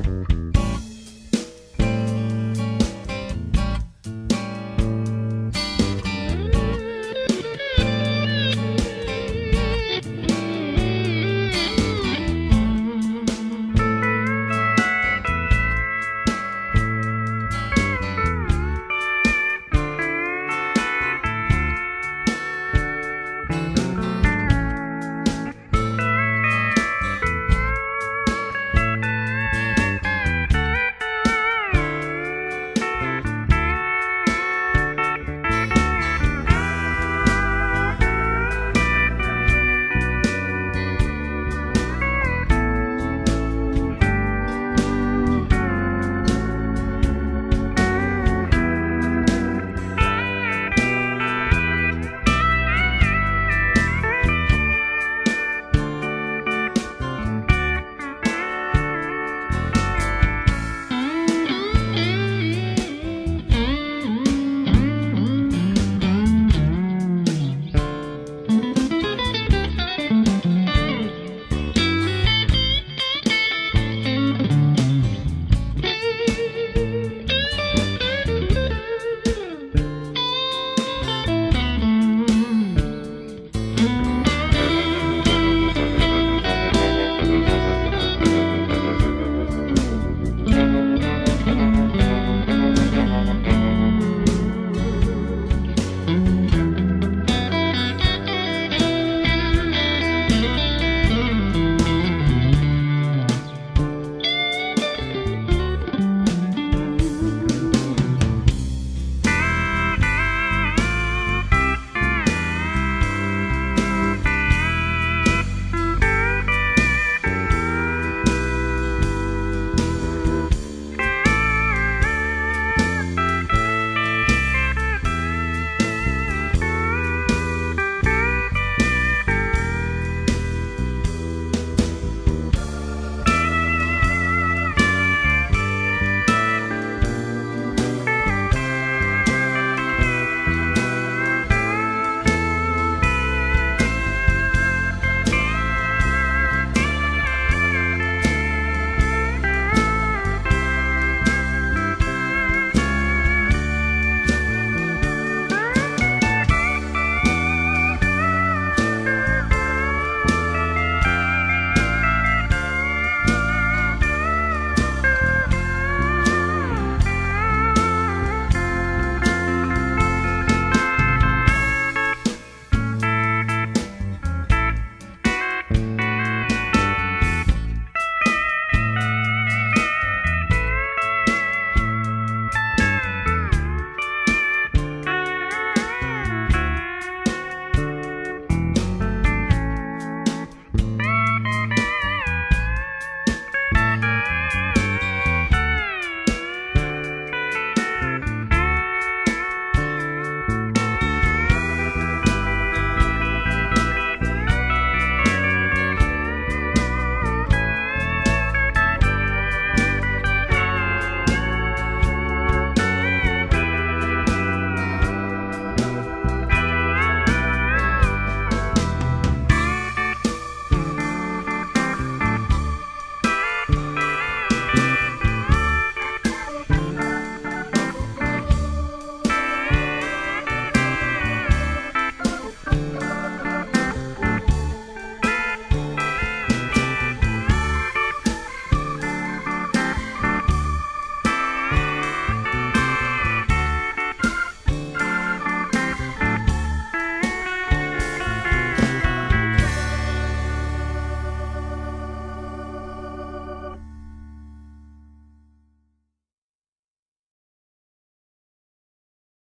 Bye.